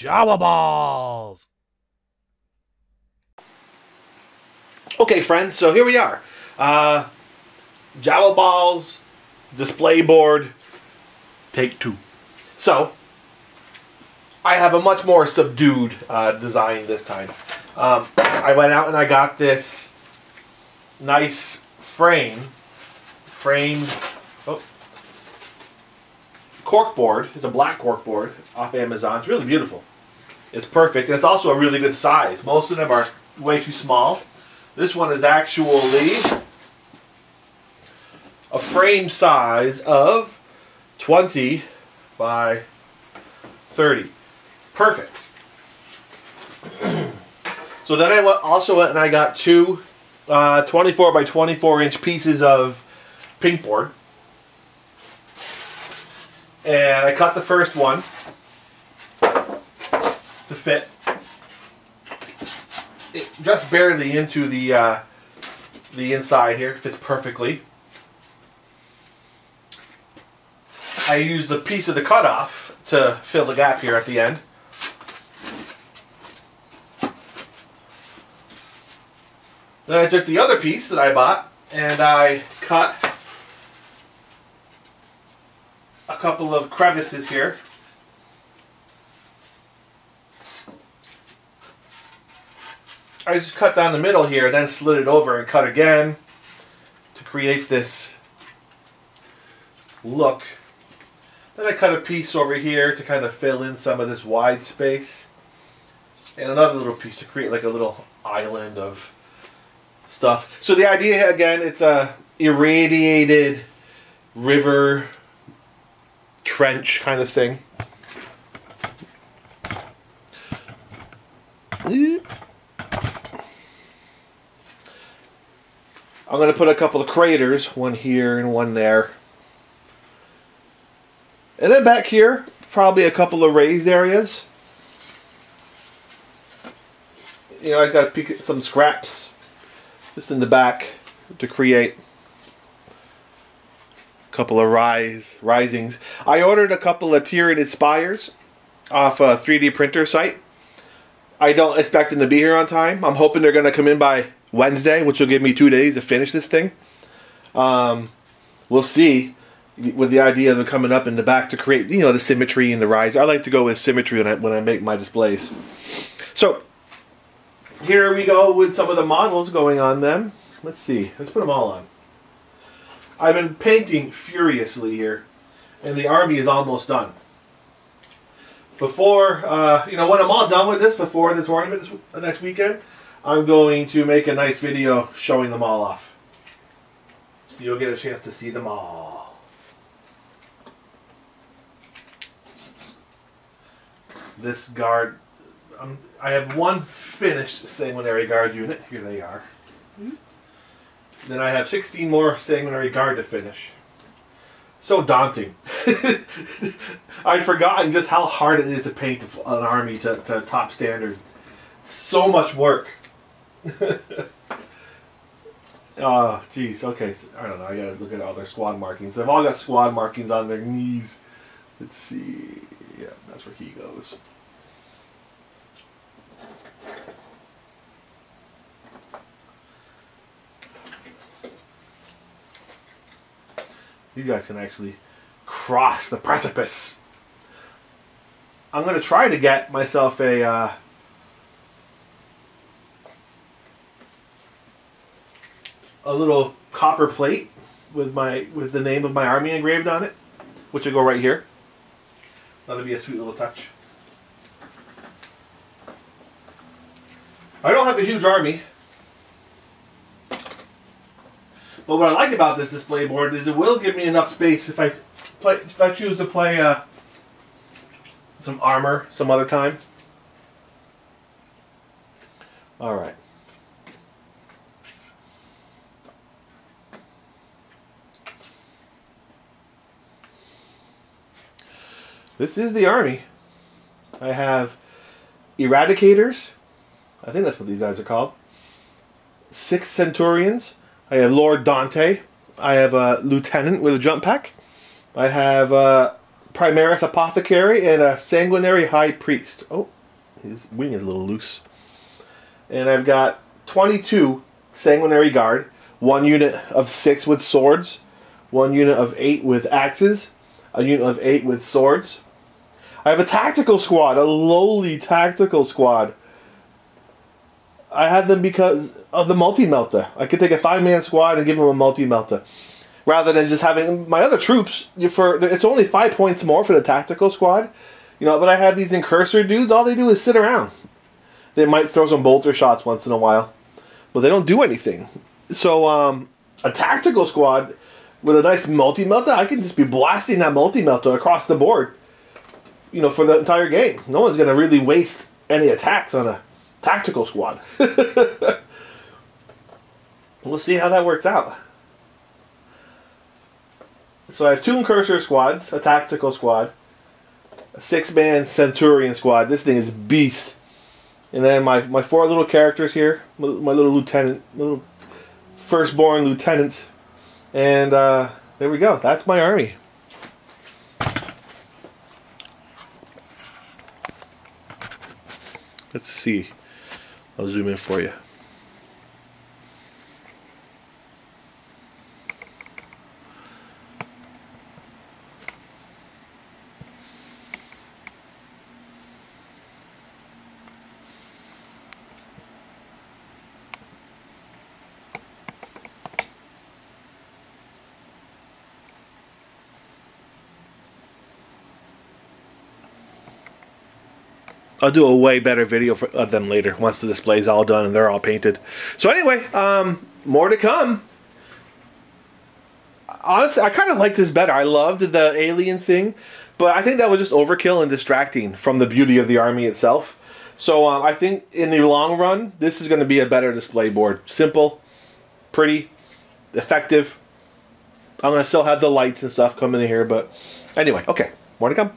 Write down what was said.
Jawaballs. Okay, friends, so here we are. Uh, Jawaballs, display board, take two. So, I have a much more subdued uh, design this time. Um, I went out and I got this nice frame, framed oh, cork board. It's a black cork board off Amazon. It's really beautiful. It's perfect. And it's also a really good size. Most of them are way too small. This one is actually a frame size of 20 by 30. Perfect. so then I also went and I got two uh, 24 by 24 inch pieces of pink board. And I cut the first one to fit it just barely into the uh, the inside here. Fits perfectly. I used the piece of the cutoff to fill the gap here at the end. Then I took the other piece that I bought and I cut a couple of crevices here. I just cut down the middle here, then slid it over and cut again to create this look. Then I cut a piece over here to kind of fill in some of this wide space. And another little piece to create like a little island of stuff. So the idea again, it's a irradiated river trench kind of thing. I'm going to put a couple of craters, one here and one there. And then back here, probably a couple of raised areas. You know, I've got to pick some scraps just in the back to create a couple of rise risings. I ordered a couple of tiered spires off a 3D printer site. I don't expect them to be here on time. I'm hoping they're going to come in by Wednesday, which will give me two days to finish this thing. Um, we'll see with the idea of them coming up in the back to create, you know, the symmetry and the rise. I like to go with symmetry when I, when I make my displays. So here we go with some of the models going on them. Let's see. Let's put them all on. I've been painting furiously here, and the army is almost done. Before, uh, you know, when I'm all done with this, before the tournament this, next weekend, I'm going to make a nice video showing them all off. You'll get a chance to see them all. This guard, um, I have one finished sanguinary guard unit. Here they are. Mm -hmm. Then I have 16 more sanguinary guard to finish. So daunting. I'd forgotten just how hard it is to paint an army to, to top standard. So much work. Oh, jeez. Okay, so, I don't know. I gotta look at all their squad markings. They've all got squad markings on their knees. Let's see. Yeah, that's where he goes. These guys can actually cross the precipice. I'm going to try to get myself a uh, a little copper plate with my with the name of my army engraved on it, which will go right here. That'll be a sweet little touch. I don't have a huge army. But what I like about this display board is it will give me enough space if I play if I choose to play uh, some armor some other time. All right. This is the army. I have eradicators. I think that's what these guys are called. Six centurions. I have Lord Dante. I have a lieutenant with a jump pack. I have uh, Primaris Apothecary and a Sanguinary High Priest. Oh, his wing is a little loose. And I've got 22 Sanguinary Guard, one unit of six with swords, one unit of eight with axes, a unit of eight with swords. I have a tactical squad, a lowly tactical squad. I have them because of the multi melta. I could take a five man squad and give them a multi melta, rather than just having my other troops. For it's only five points more for the tactical squad, you know. But I have these incursor dudes. All they do is sit around. They might throw some bolter shots once in a while, but they don't do anything. So um, a tactical squad with a nice multi melta, I can just be blasting that multi melta across the board. You know, for the entire game. No one's gonna really waste any attacks on a tactical squad. we'll see how that works out. So I have two Incursor squads, a tactical squad, a six-man Centurion squad. This thing is beast. And then my, my four little characters here, my, little lieutenant, little firstborn lieutenants. And uh, there we go. That's my army. Let's see. I'll zoom in for you. I'll do a way better video for, of them later once the display's all done and they're all painted. So anyway, um, more to come. Honestly, I kind of like this better. I loved the alien thing, but I think that was just overkill and distracting from the beauty of the army itself. So um, I think in the long run, this is going to be a better display board. Simple, pretty, effective. I'm going to still have the lights and stuff coming in here, but anyway, okay, more to come.